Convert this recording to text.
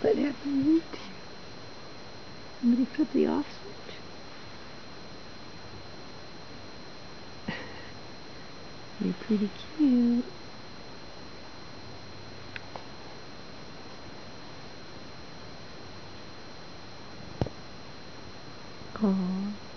What happened? Somebody put the off switch. You're pretty cute. Aww.